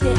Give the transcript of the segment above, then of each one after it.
look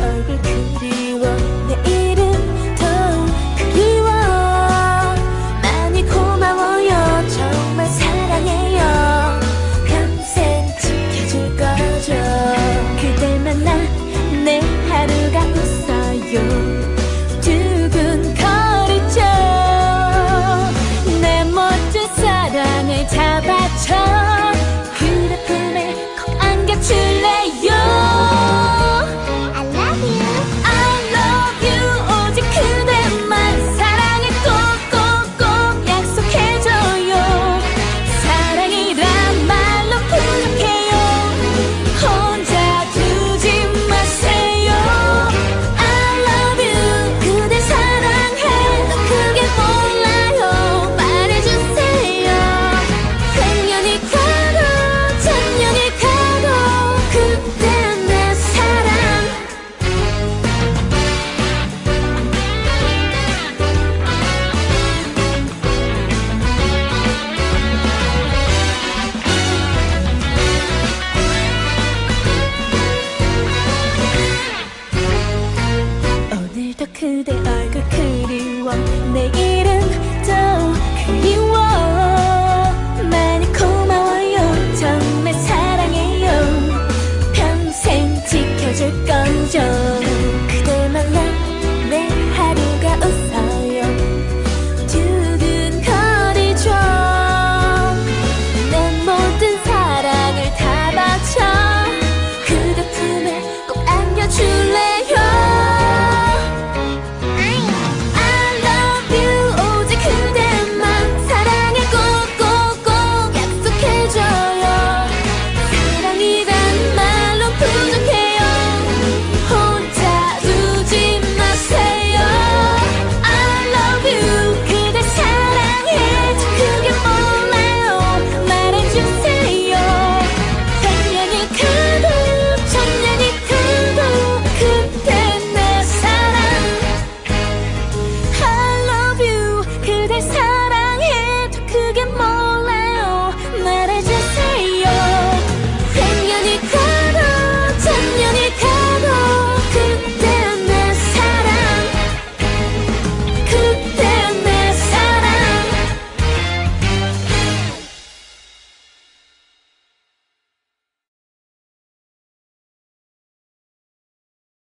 더 그대 얼굴 그리워. 내일은 더 그리워.